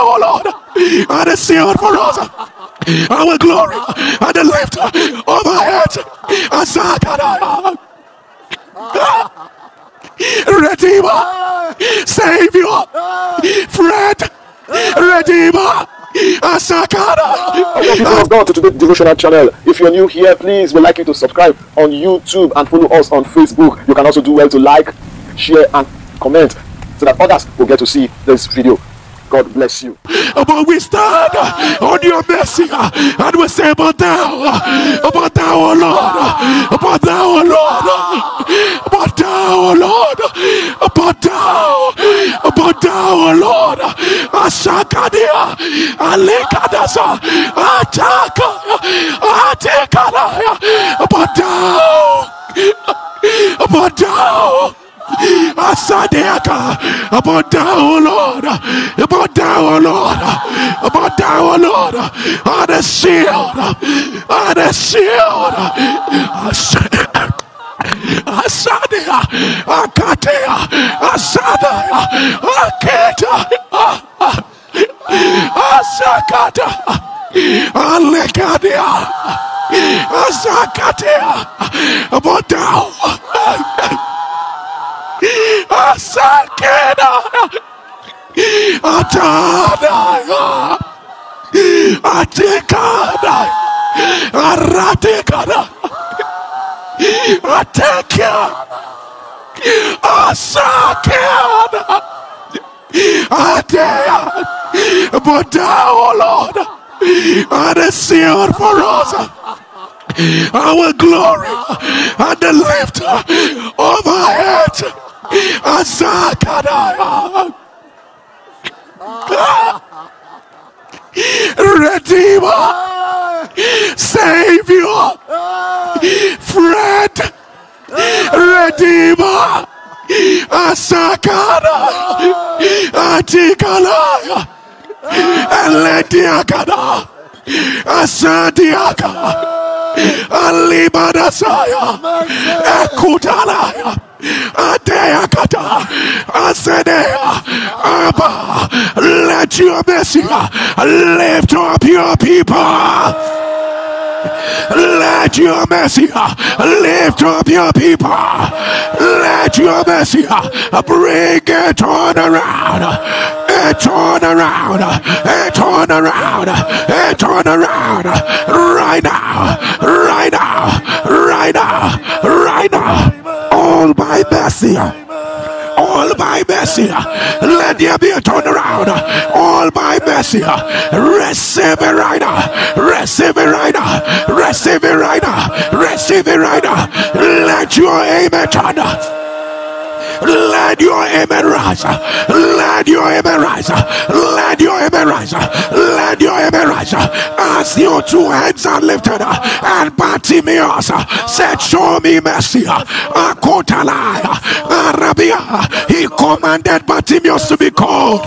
oh Lord, and the seal for us. Our glory and the lift of our. Asakadaya. Redeemer, Savior, Friend, Redeemer, Asakada. People of God to today's devotional channel. If you're new here, please we'd like you to subscribe on YouTube and follow us on Facebook. You can also do well to like, share, and comment so that others will get to see this video. God bless you. But we stand on your mercy and we say, But thou, but thou, O Lord, but thou, O Lord, but thou, O Lord, but thou, but thou, O Lord, Asakadia, Alekadasa, Ataka, Atekadaya, but thou, but thou, Asadeaka, about thou, O Lord, about thou, O Lord, about thou, O Lord, on the shield, on the shield, Asadea, Akatea, Asadea, Aketa, Asakata, Alekadea, Asakatea, about thou. Asakena. Atada Atekada Aratekada Atekia Asakena. Atea. But thou, O Lord, are the seal for us. Our glory and the lift of our heads. Redeemer, Savior, Friend, Redeemer, Asakada, Atikalaya, Eletiakada, Asadiaka, Alibadasaya, Ekutalaya. Abba, let your mercy lift up your people. Let your mercy lift up your people. Let your mercy bring a turn around. A turn around. A turn around. A turn around. Right now. Right now. Right now. Right now. All by mercy by mercy. Let there be a turnaround. All my mercy. Receive right now. Receive right now. Receive right now. Receive right now. Let your amen turn. Let your amen rise. Let your amen rise. Let your amen rise. Let your amen rise. As your two hands are lifted and Bartimaeus said, Show me mercy. Akotalaya. Arabia. He commanded Bartimaeus to be called.